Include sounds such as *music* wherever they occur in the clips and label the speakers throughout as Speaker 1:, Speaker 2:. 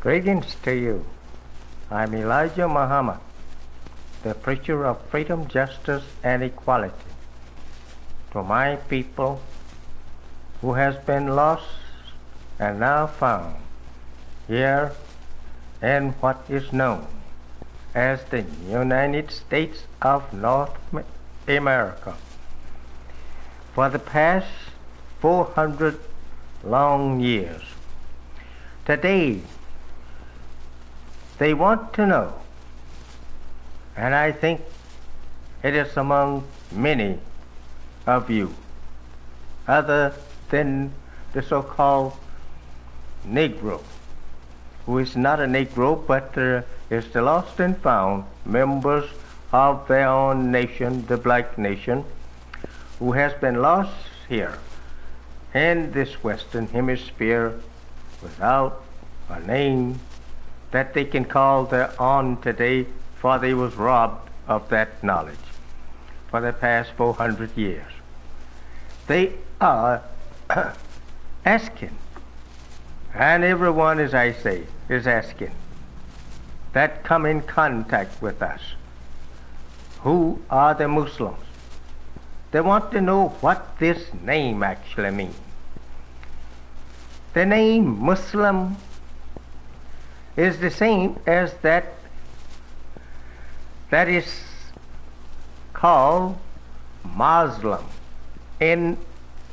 Speaker 1: Greetings to you. I'm Elijah Muhammad, the preacher of freedom, justice, and equality. To my people who has been lost and now found here in what is known as the United States of North America. For the past 400 long years. Today, they want to know, and I think it is among many of you, other than the so called Negro, who is not a Negro but uh, is the lost and found members of their own nation, the black nation, who has been lost here in this Western Hemisphere without a name that they can call their own today, for they was robbed of that knowledge for the past 400 years. They are *coughs* asking, and everyone, as I say, is asking, that come in contact with us. Who are the Muslims? They want to know what this name actually means. The name Muslim is the same as that that is called Muslim in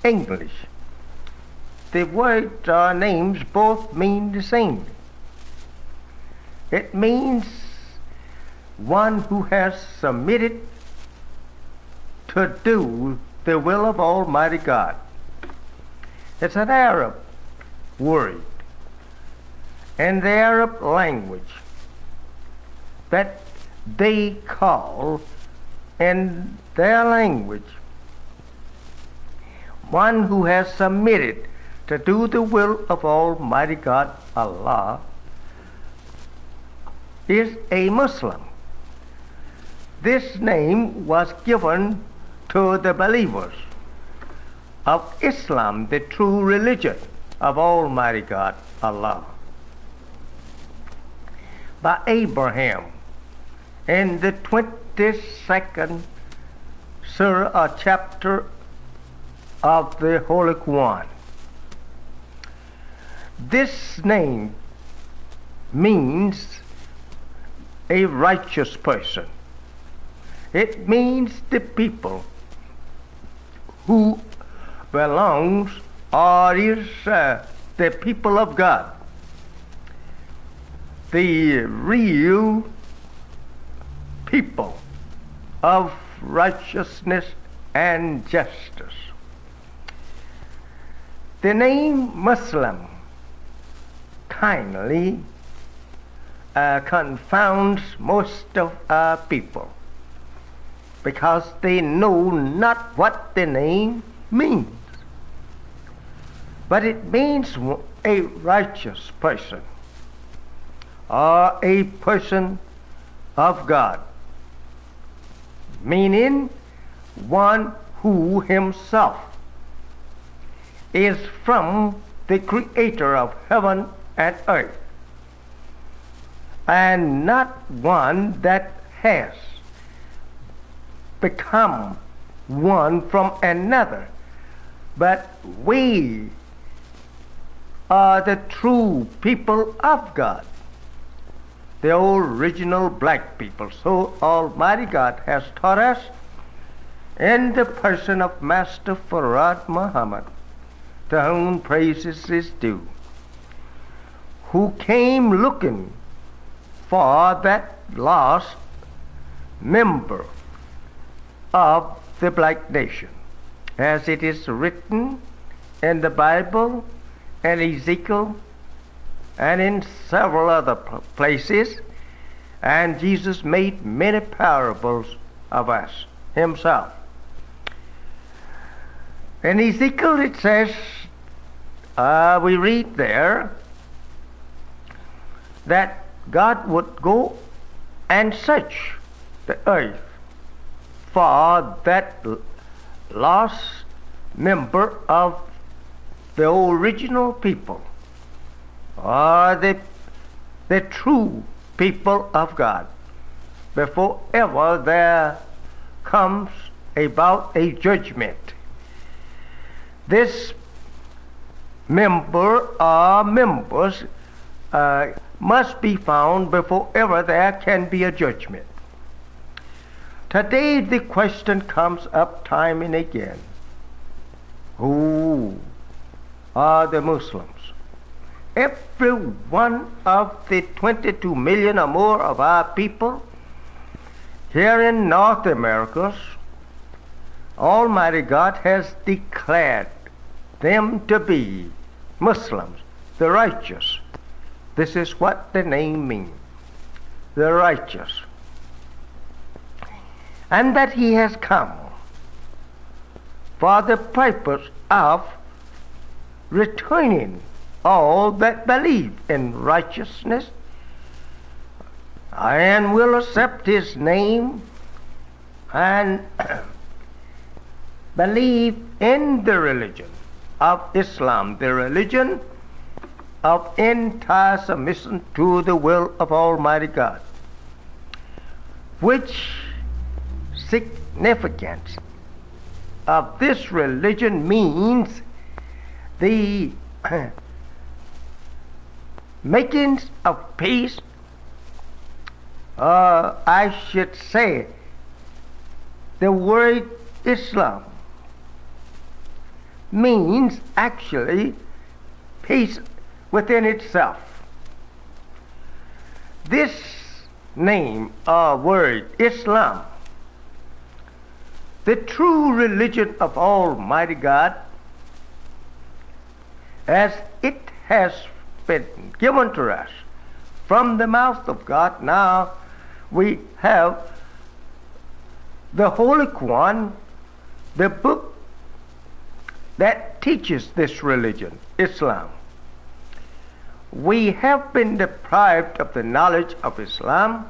Speaker 1: English. The word or uh, names both mean the same. It means one who has submitted to do the will of Almighty God. It's an Arab word in the Arab language that they call in their language one who has submitted to do the will of Almighty God Allah is a Muslim. This name was given to the believers of Islam, the true religion of Almighty God Allah by Abraham in the 22nd surah chapter of the Holy Quran. This name means a righteous person. It means the people who belongs or is uh, the people of God. The real people of righteousness and justice. The name Muslim kindly uh, confounds most of our people because they know not what the name means. But it means a righteous person or a person of God, meaning one who himself is from the creator of heaven and earth, and not one that has become one from another, but we are the true people of God, the original black people. So Almighty God has taught us in the person of Master Farad Muhammad, to whom praises is due, who came looking for that lost member of the black nation, as it is written in the Bible and Ezekiel and in several other places. And Jesus made many parables of us himself. In Ezekiel it says, uh, we read there, that God would go and search the earth for that lost member of the original people, or the the true people of God before ever there comes about a judgment. This member or members uh, must be found before ever there can be a judgment. Today the question comes up time and again. Who are the Muslims? Every one of the 22 million or more of our people here in North America, Almighty God has declared them to be Muslims, the righteous. This is what the name means, the righteous. And that he has come for the purpose of returning all that believe in righteousness and will accept his name and *clears throat* believe in the religion of Islam, the religion of entire submission to the will of Almighty God, which significance of this religion means the *clears throat* making of peace, uh, I should say, the word Islam means actually peace within itself. This name or word, Islam, the true religion of Almighty God, as it has been given to us from the mouth of God, now we have the Holy Quran, the book that teaches this religion, Islam. We have been deprived of the knowledge of Islam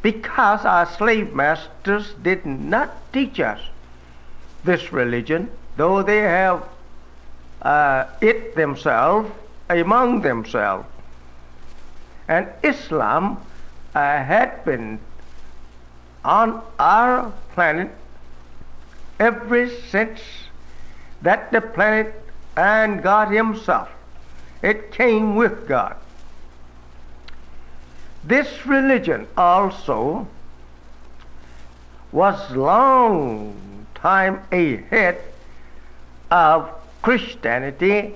Speaker 1: because our slave masters did not teach us this religion, though they have uh, it themselves among themselves. And Islam uh, had been on our planet ever since that the planet and God Himself, it came with God. This religion also was long time ahead of Christianity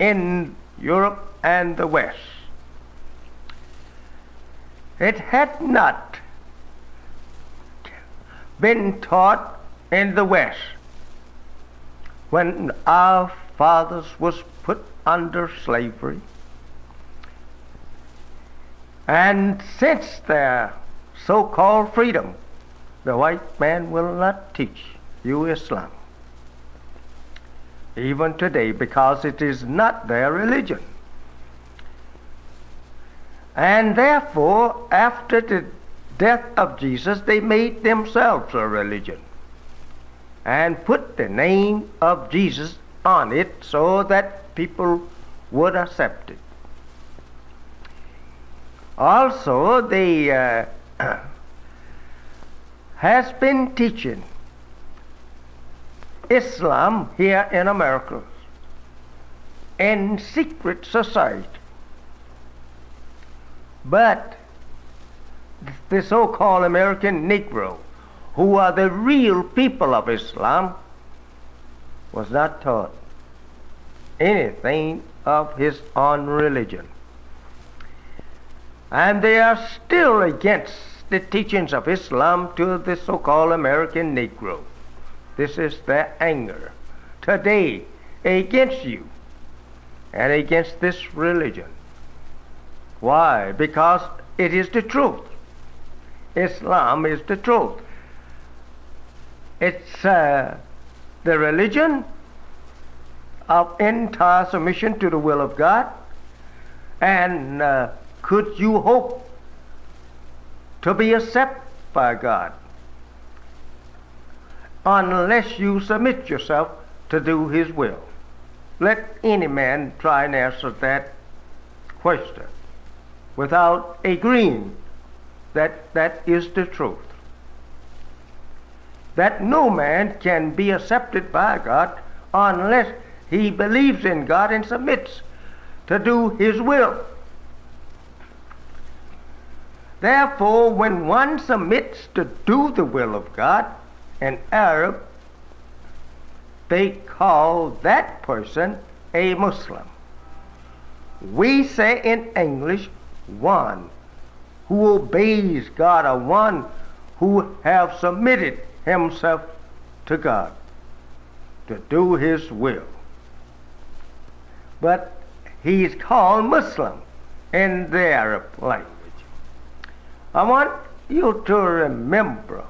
Speaker 1: in Europe and the West. It had not been taught in the West when our fathers was put under slavery. And since their so-called freedom, the white man will not teach you Islam. Even today, because it is not their religion. And therefore, after the death of Jesus, they made themselves a religion and put the name of Jesus on it so that people would accept it. Also, they uh, *clears throat* has been teaching Islam here in America in secret society. But the so-called American Negro who are the real people of Islam, was not taught anything of his own religion. And they are still against the teachings of Islam to the so called American Negro. This is their anger today against you and against this religion. Why? Because it is the truth. Islam is the truth. It's uh, the religion of entire submission to the will of God. And uh, could you hope to be accepted by God unless you submit yourself to do His will? Let any man try and answer that question without agreeing that that is the truth. That no man can be accepted by God unless he believes in God and submits to do his will. Therefore, when one submits to do the will of God, in Arab, they call that person a Muslim. We say in English, one who obeys God, or one who have submitted himself to God to do his will. But he's called Muslim in the Arab language. I want you to remember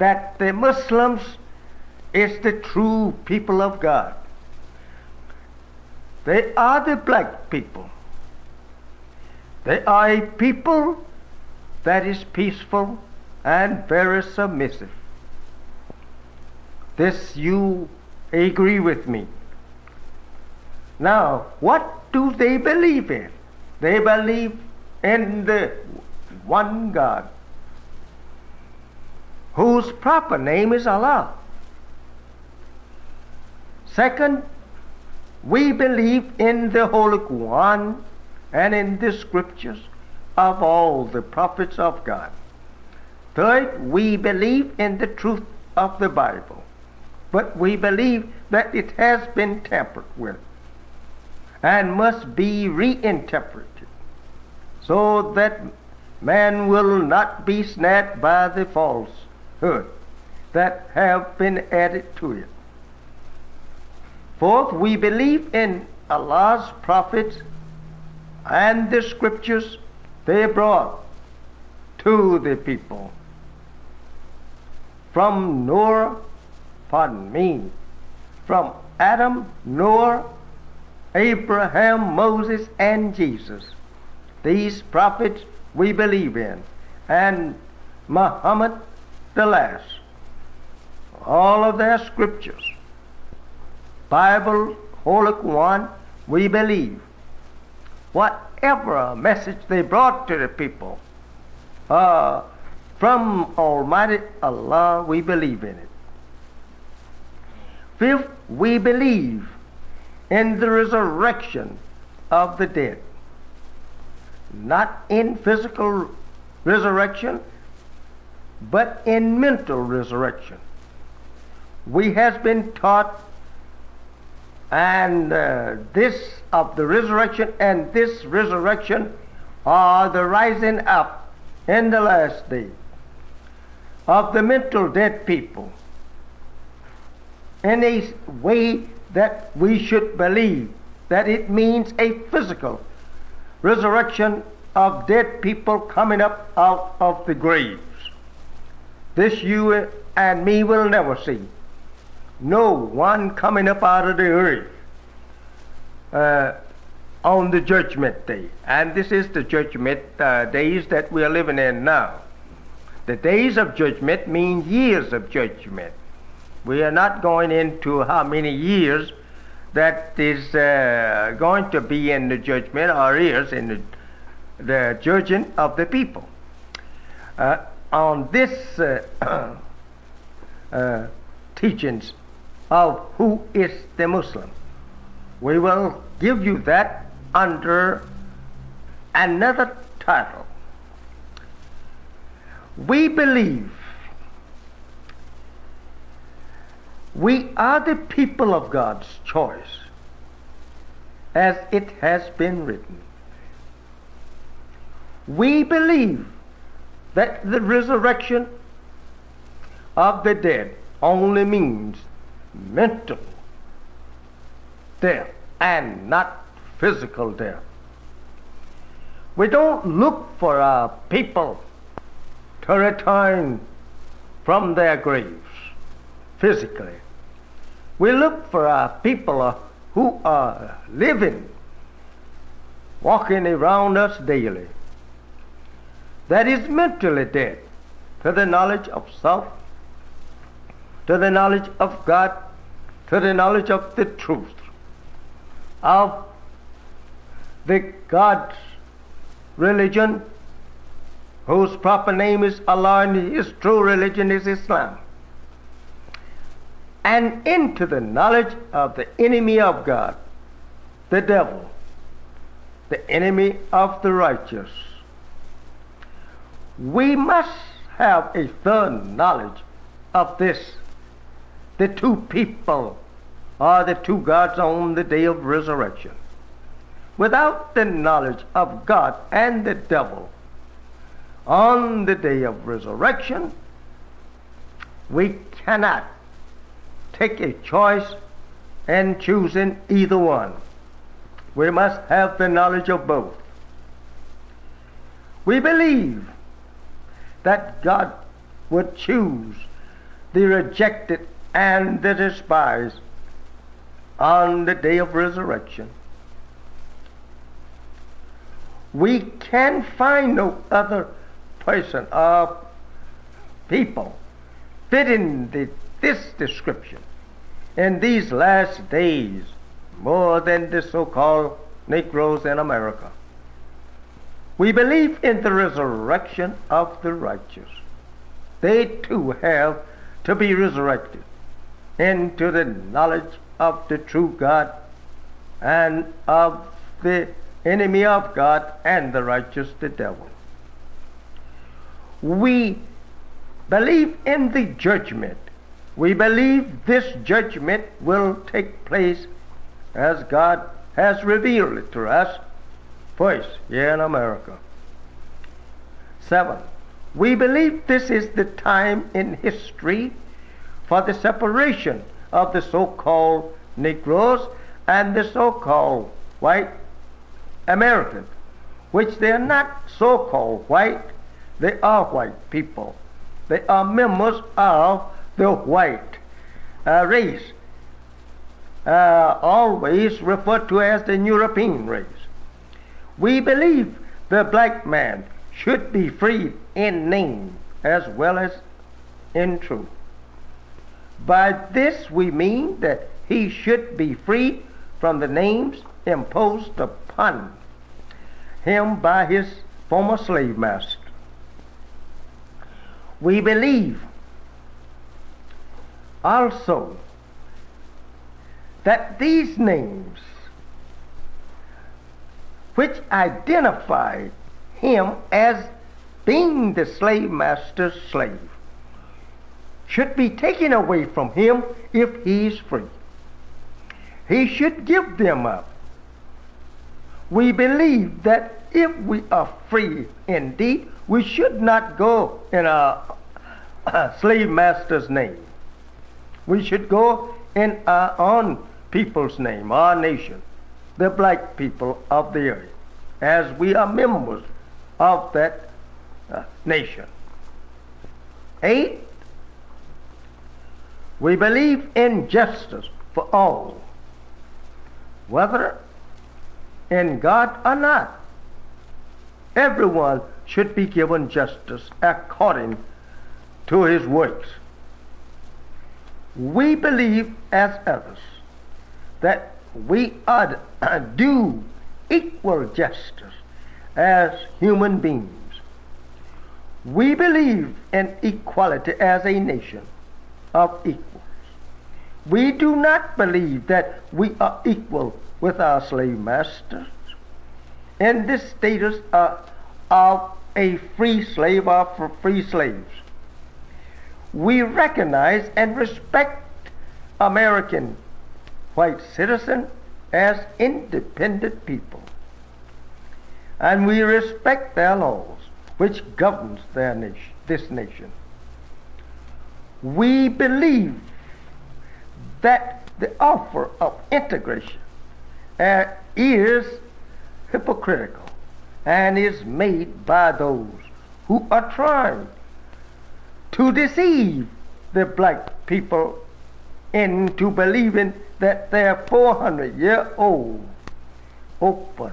Speaker 1: that the Muslims is the true people of God. They are the black people. They are a people that is peaceful and very submissive. This you agree with me. Now, what do they believe in? They believe in the one God, whose proper name is Allah. Second, we believe in the Holy Quran and in the scriptures of all the prophets of God. Third, we believe in the truth of the Bible, but we believe that it has been tampered with and must be reinterpreted so that man will not be snared by the that have been added to it. Fourth, we believe in Allah's prophets and the scriptures they brought to the people. From Noah, pardon me, from Adam, Noah, Abraham, Moses, and Jesus. These prophets we believe in, and Muhammad the last. All of their scriptures, Bible, Holy Quran, we believe. Whatever message they brought to the people uh, from Almighty Allah, we believe in it. Fifth, we believe in the resurrection of the dead not in physical resurrection, but in mental resurrection. We has been taught and uh, this of the resurrection and this resurrection are the rising up in the last day of the mental dead people in a way that we should believe that it means a physical resurrection of dead people coming up out of the graves. This you and me will never see. No one coming up out of the earth uh, on the judgment day. And this is the judgment uh, days that we are living in now. The days of judgment mean years of judgment. We are not going into how many years that is uh, going to be in the judgment or is in the, the judging of the people. Uh, on this uh, *clears throat* uh, teachings of who is the Muslim, we will give you that under another title. We believe We are the people of God's choice, as it has been written. We believe that the resurrection of the dead only means mental death and not physical death. We don't look for our people to return from their graves physically. We look for our people uh, who are living, walking around us daily. That is mentally dead to the knowledge of self, to the knowledge of God, to the knowledge of the truth, of the God religion, whose proper name is Allah and his true religion is Islam, and into the knowledge of the enemy of God, the devil, the enemy of the righteous. We must have a thorough knowledge of this. The two people are the two gods on the day of resurrection. Without the knowledge of God and the devil on the day of resurrection, we cannot take a choice and choosing either one. We must have the knowledge of both. We believe that God would choose the rejected and the despised on the day of resurrection. We can find no other person or people fitting the, this description in these last days more than the so-called Negroes in America. We believe in the resurrection of the righteous. They too have to be resurrected into the knowledge of the true God and of the enemy of God and the righteous, the devil. We believe in the judgment. We believe this judgment will take place as God has revealed it to us first here in America. Seven, we believe this is the time in history for the separation of the so-called Negroes and the so-called white Americans, which they are not so-called white, they are white people. They are members of the white uh, race, uh, always referred to as the European race. We believe the black man should be freed in name as well as in truth. By this we mean that he should be freed from the names imposed upon him by his former slave master. We believe also that these names, which identified him as being the slave master's slave, should be taken away from him if he is free. He should give them up. We believe that if we are free indeed, we should not go in a slave master's name. We should go in our own people's name, our nation, the black people of the earth, as we are members of that uh, nation. Eight, we believe in justice for all, whether in God or not. Everyone should be given justice according to his works. We believe as others that we are due equal justice as human beings. We believe in equality as a nation of equals. We do not believe that we are equal with our slave masters in this status uh, of a free slave or for free slaves. We recognize and respect American white citizen as independent people. And we respect their laws, which governs their nation, this nation we believe that the offer of integration uh, is hypocritical and is made by those who are trying to deceive the black people into believing that their 400 year old open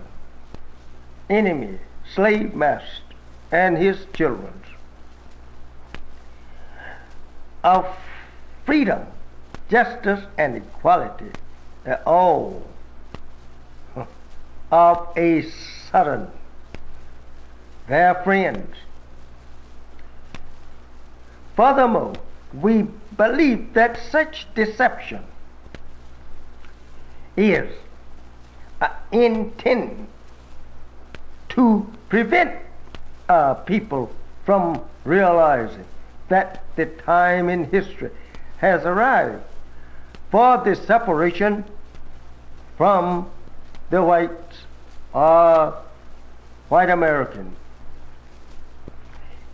Speaker 1: enemy, slave master, and his children of freedom, justice, and equality. They're all *laughs* of a sudden their friends. Furthermore, we believe that such deception is uh, intended to prevent uh, people from realizing that the time in history has arrived for the separation from the whites or white Americans.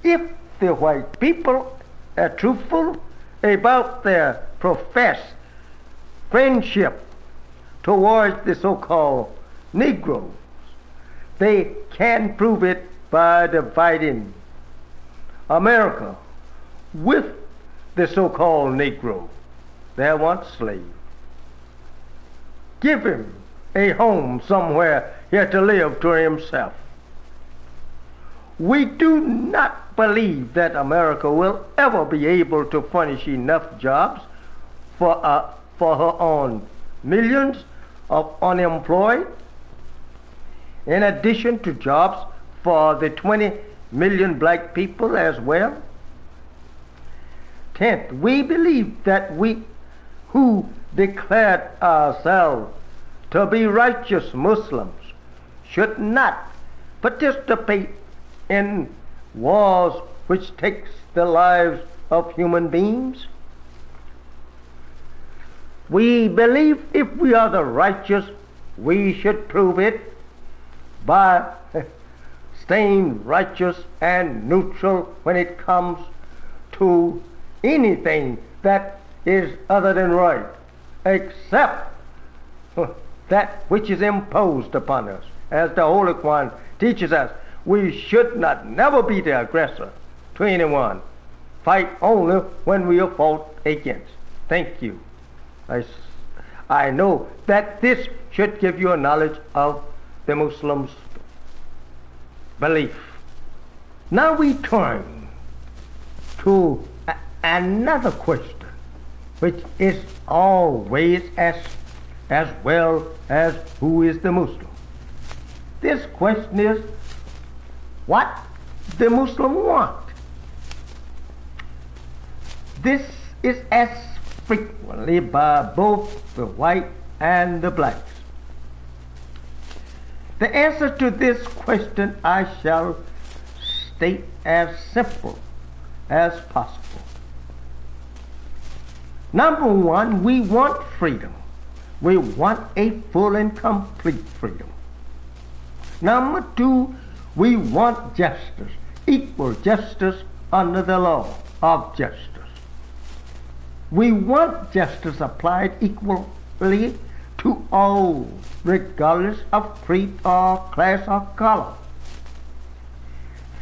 Speaker 1: If the white people are truthful about their professed friendship towards the so-called Negroes, they can prove it by dividing America with the so-called Negro, their once slave. Give him a home somewhere here to live to himself. We do not believe that America will ever be able to furnish enough jobs for, uh, for her own millions of unemployed, in addition to jobs for the 20 million black people as well. Tenth, we believe that we who declared ourselves to be righteous Muslims should not participate in wars which takes the lives of human beings. We believe if we are the righteous, we should prove it by *laughs* staying righteous and neutral when it comes to anything that is other than right, except *laughs* that which is imposed upon us. As the Holy One teaches us, we should not never be the aggressor to anyone. Fight only when we are fought against. Thank you. I, I know that this should give you a knowledge of the Muslims' belief. Now we turn to a, another question, which is always as, as well as who is the Muslim. This question is what the Muslim want. This is asked frequently by both the white and the blacks. The answer to this question I shall state as simple as possible. Number one, we want freedom. We want a full and complete freedom. Number two, we want justice, equal justice under the law of justice. We want justice applied equally to all, regardless of creed or class or color.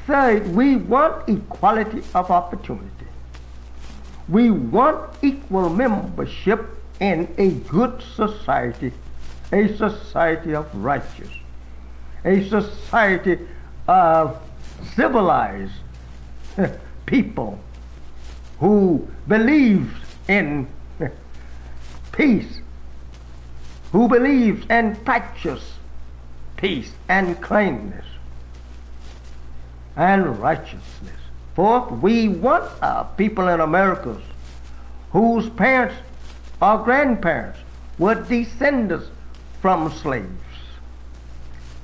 Speaker 1: Third, we want equality of opportunity. We want equal membership in a good society, a society of righteous, a society of civilized *laughs* people who believes in *laughs* peace, who believes and practices peace and kindness and righteousness. Fourth, we want our people in America whose parents or grandparents were descendants from slaves.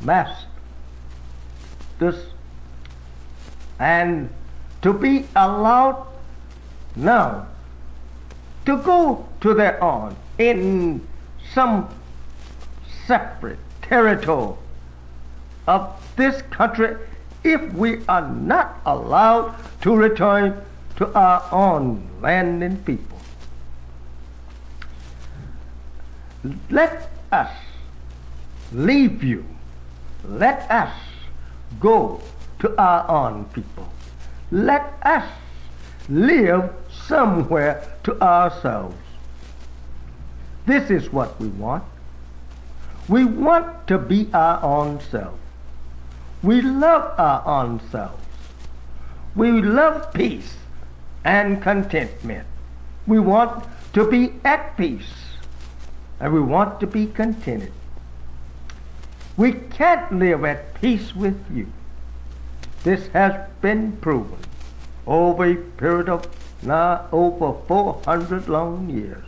Speaker 1: Master this and to be allowed now to go to their own in some separate territory of this country if we are not allowed to return to our own land and people. Let us leave you. Let us go to our own people. Let us live somewhere to ourselves. This is what we want. We want to be our own self. We love our own selves. We love peace and contentment. We want to be at peace and we want to be contented. We can't live at peace with you. This has been proven over a period of now over 400 long years.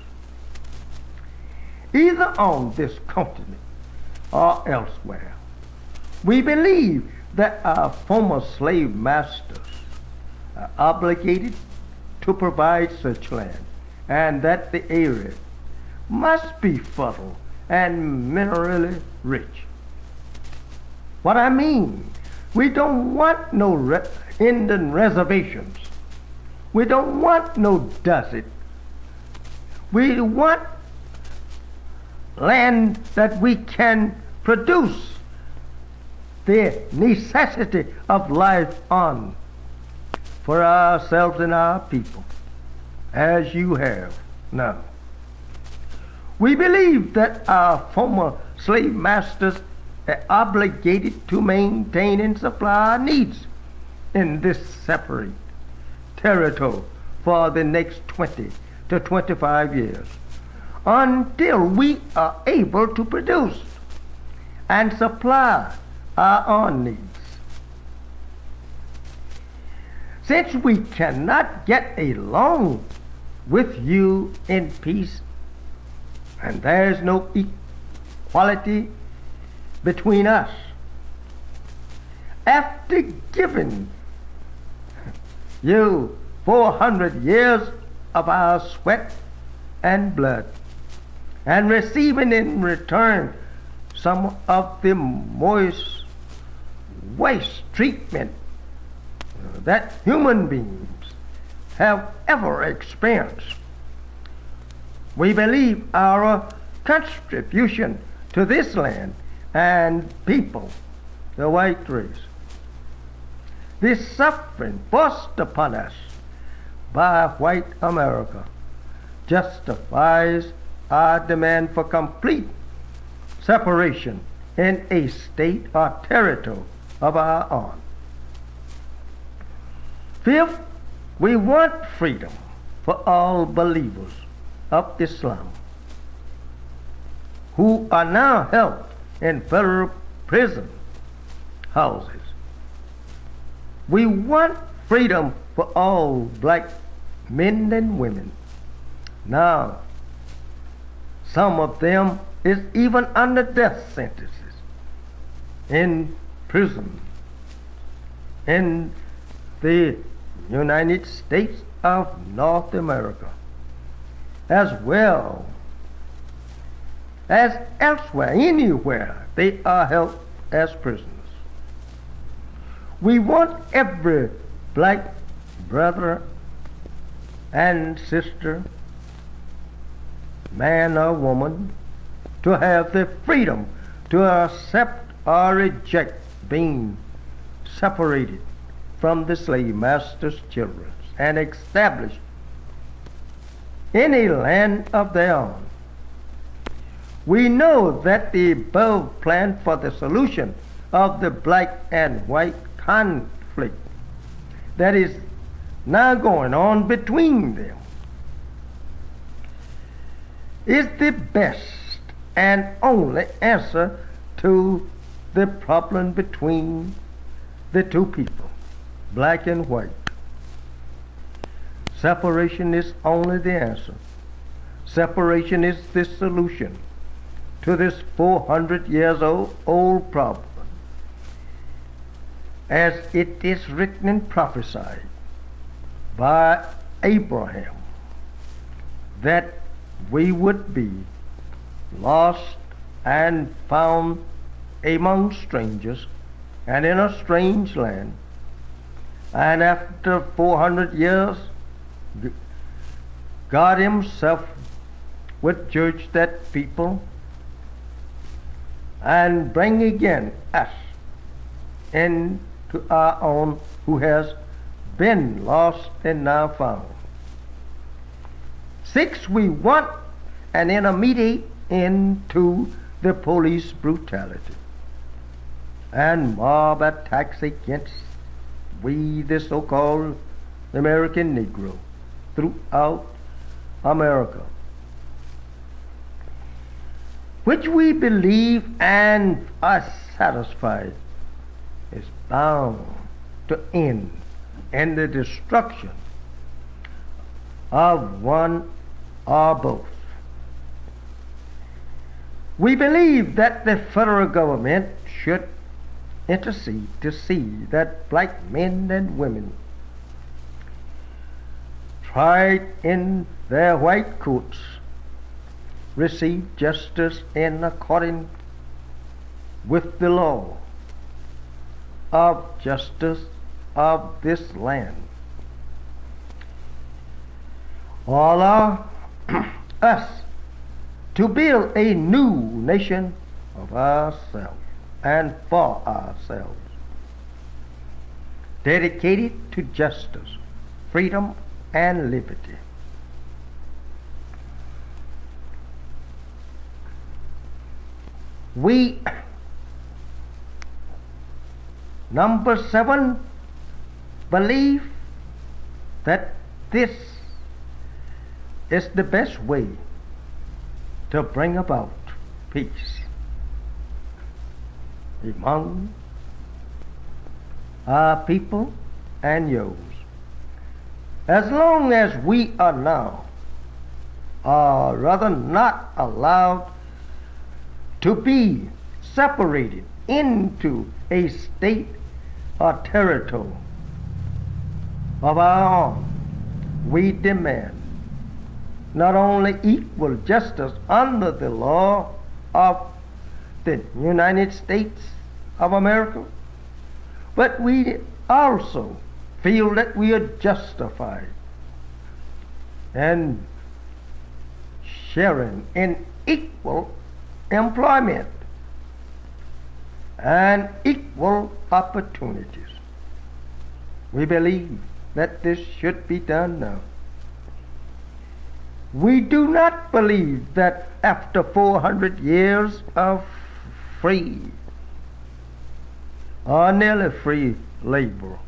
Speaker 1: Either on this continent or elsewhere, we believe that our former slave masters are obligated to provide such land and that the area must be fertile and minerally rich. What I mean, we don't want no re- Indian reservations. We don't want no desert. We want land that we can produce the necessity of life on for ourselves and our people, as you have now. We believe that our former slave masters are obligated to maintain and supply our needs in this separate territory for the next 20 to 25 years until we are able to produce and supply our own needs. Since we cannot get along with you in peace, and there is no equality between us, after giving you 400 years of our sweat and blood, and receiving in return some of the moist waste treatment that human beings have ever experienced. We believe our contribution to this land and people, the white race, this suffering forced upon us by white America justifies our demand for complete separation in a state or territory of our own. Fifth, we want freedom for all believers of Islam who are now held in federal prison houses. We want freedom for all black men and women. Now, some of them is even under death sentences in prison in the United States of North America as well as elsewhere, anywhere they are held as prisoners. We want every black brother and sister, man or woman, to have the freedom to accept or reject being separated from the slave master's children and establish any land of their own. We know that the above plan for the solution of the black and white conflict that is now going on between them is the best and only answer to the problem between the two people, black and white. Separation is only the answer. Separation is the solution to this 400 years old, old problem. As it is written and prophesied by Abraham that we would be lost and found among strangers and in a strange land. And after 400 years, God Himself would judge that people and bring again us into our own who has been lost and now found. Six, we want an intermediate into the police brutality and mob attacks against we, the so-called American Negro, throughout America. Which we believe and are satisfied, is bound to end in the destruction of one or both. We believe that the federal government should intercede to see that black men and women tried in their white courts receive justice in accordance with the law of justice of this land. Allow *clears throat* us to build a new nation of ourselves and for ourselves, dedicated to justice, freedom, and liberty. We, number seven, believe that this is the best way to bring about peace among our people and yours. As long as we are now, or rather not allowed to be separated into a state or territory. Of our own, we demand not only equal justice under the law of the United States of America, but we also feel that we are justified in sharing in equal employment and equal opportunities. We believe that this should be done now. We do not believe that after 400 years of free or nearly free labor,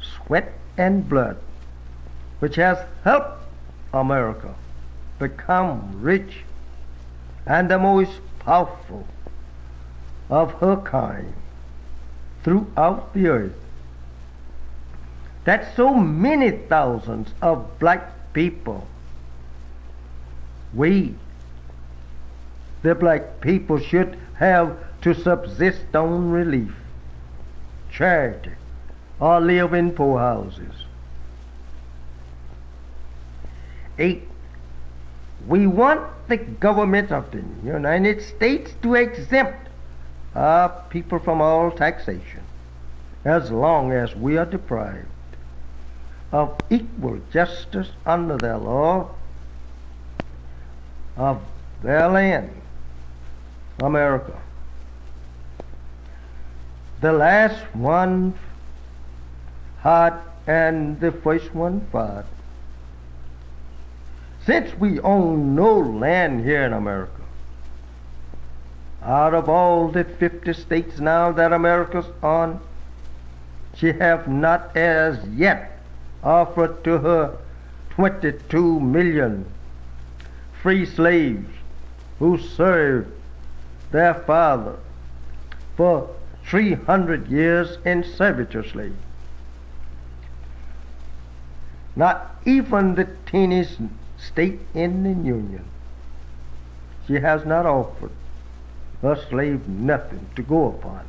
Speaker 1: sweat and blood, which has helped America become rich and the most powerful of her kind throughout the earth. That so many thousands of black people. We, the black people, should have to subsist on relief, charity, or live in poorhouses. Eight, we want the government of the United States to exempt our people from all taxation as long as we are deprived of equal justice under their law of their land, America. The last one hard and the first one fought. Since we own no land here in America, out of all the 50 states now that America's on, she have not as yet offered to her 22 million free slaves who served their father for 300 years in servitude. Not even the teeniest state in the Union. She has not offered her slave nothing to go upon.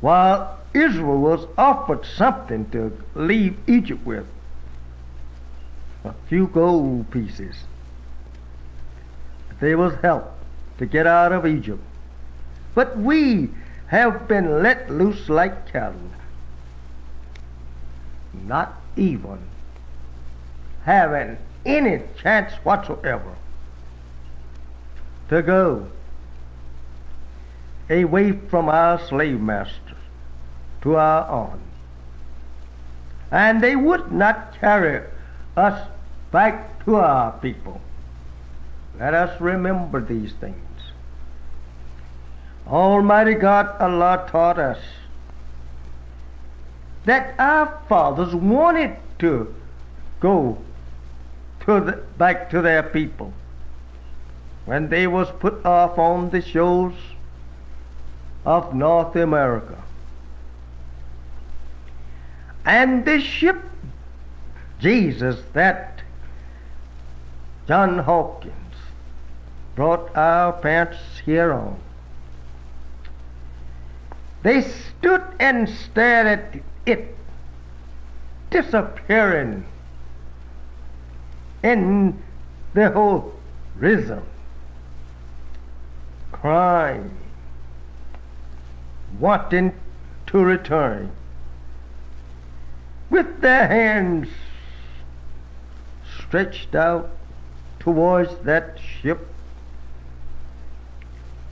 Speaker 1: While Israel was offered something to leave Egypt with a few gold pieces. They was help to get out of Egypt. But we have been let loose like cattle, not even having any chance whatsoever to go away from our slave masters to our own. And they would not carry us back to our people. Let us remember these things. Almighty God Allah taught us that our fathers wanted to go to the, back to their people. when they was put off on the shores of North America. And the ship Jesus that John Hawkins brought our parents here on. They stood and stared at it disappearing in the whole rhythm, crying, wanting to return, with their hands stretched out towards that ship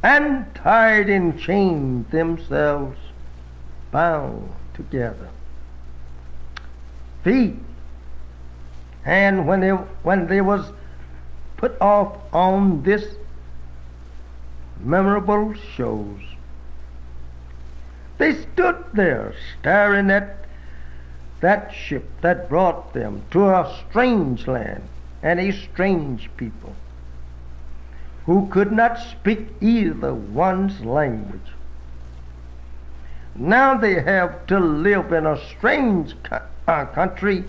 Speaker 1: and tied and chained themselves bound together. Feet. And when they when they was put off on this memorable shows, they stood there staring at that ship that brought them to a strange land and a strange people who could not speak either one's language. Now they have to live in a strange uh, country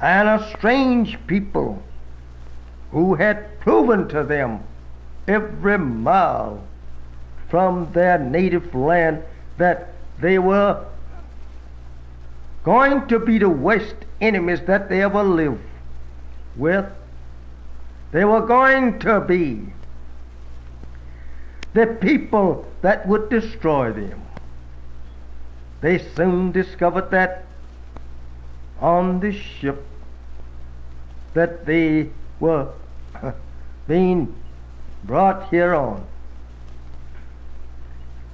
Speaker 1: and a strange people who had proven to them every mile from their native land that they were going to be the worst enemies that they ever lived with they were going to be the people that would destroy them. They soon discovered that on the ship that they were *laughs* being brought here on.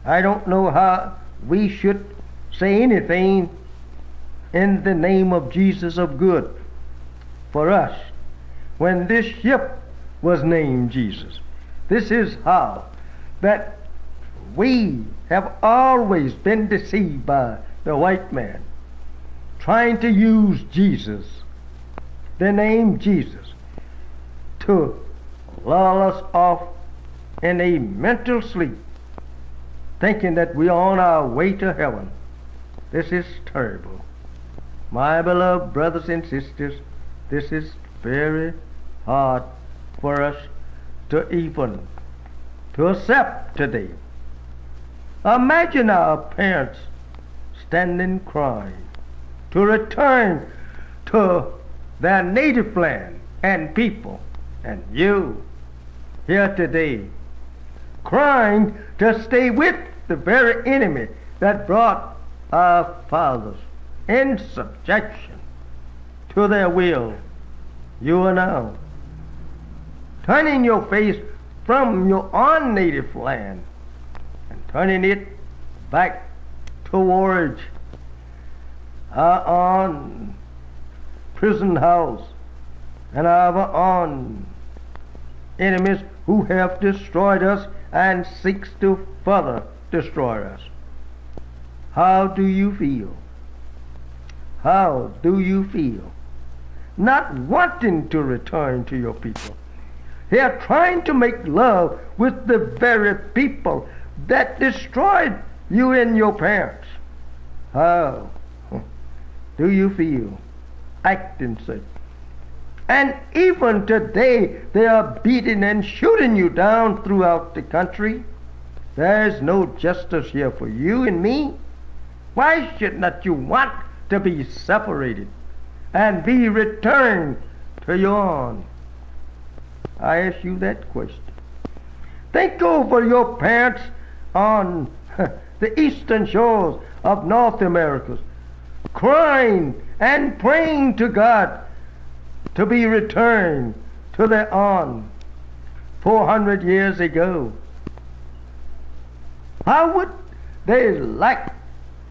Speaker 1: I don't know how we should say anything in the name of Jesus of good for us when this ship was named Jesus. This is how that we have always been deceived by the white man, trying to use Jesus, the name Jesus, to lull us off in a mental sleep, thinking that we are on our way to heaven. This is terrible. My beloved brothers and sisters, this is very hard for us to even to accept today. Imagine our parents standing crying to return to their native land and people, and you here today crying to stay with the very enemy that brought our fathers in subjection to their will. You are now turning your face from your own native land and turning it back towards our own prison house and our own enemies who have destroyed us and seeks to further destroy us. How do you feel? How do you feel? Not wanting to return to your people they are trying to make love with the very people that destroyed you and your parents. How do you feel acting such? And even today, they are beating and shooting you down throughout the country. There's no justice here for you and me. Why should not you want to be separated and be returned to your own? I ask you that question. Think over your parents on *laughs* the eastern shores of North America, crying and praying to God to be returned to their own 400 years ago. How would they like,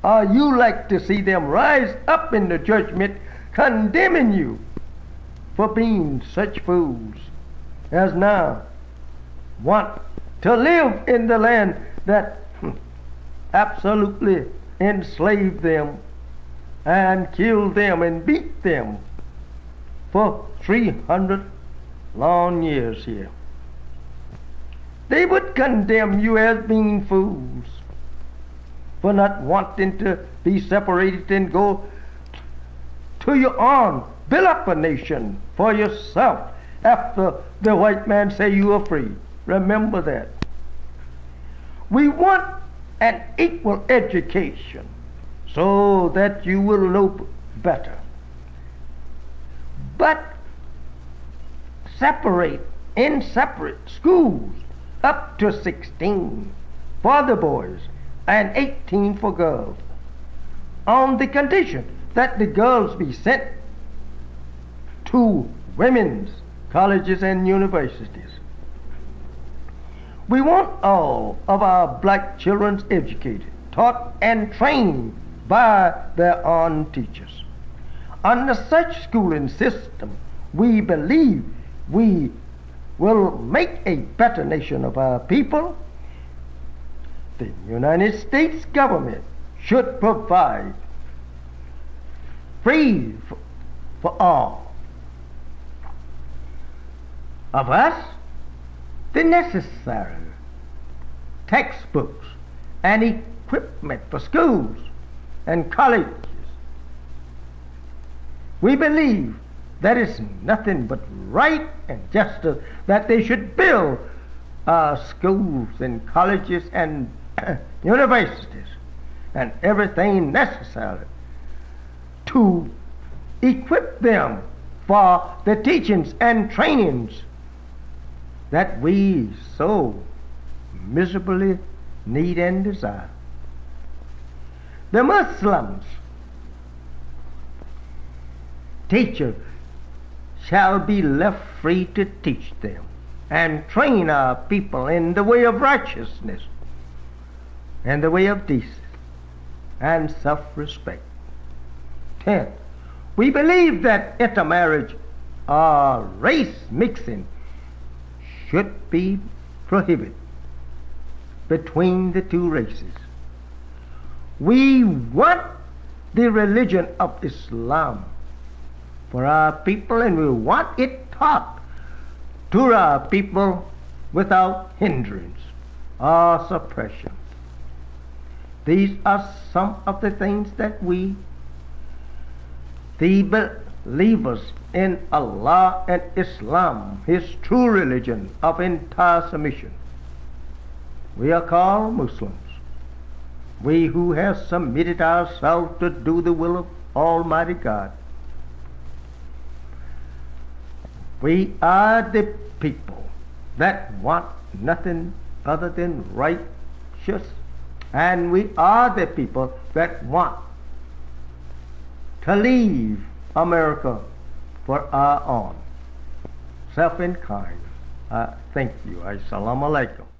Speaker 1: or you like to see them rise up in the judgment condemning you for being such fools? as now want to live in the land that *laughs* absolutely enslaved them and killed them and beat them for 300 long years here. they would condemn you as being fools for not wanting to be separated and go to your own, build up a nation for yourself after the white man say you are free. Remember that. We want an equal education so that you will know better. But separate in separate schools up to 16 for the boys and 18 for girls on the condition that the girls be sent to women's colleges and universities. We want all of our black children educated, taught, and trained by their own teachers. Under such schooling system, we believe we will make a better nation of our people. The United States government should provide free for, all of us the necessary textbooks and equipment for schools and colleges. We believe that is nothing but right and justice that they should build uh, schools and colleges and *clears throat* universities and everything necessary to equip them for the teachings and trainings that we so miserably need and desire. The Muslims teacher shall be left free to teach them and train our people in the way of righteousness and the way of decency and self-respect. Tenth, we believe that intermarriage or race mixing should be prohibited between the two races. We want the religion of Islam for our people and we want it taught to our people without hindrance or suppression. These are some of the things that we, the believers in Allah and Islam, His true religion of entire submission, we are called Muslims. We who have submitted ourselves to do the will of Almighty God. We are the people that want nothing other than righteous, and we are the people that want to leave America for our own. Self in kind. Uh, thank you. Assalamu alaikum.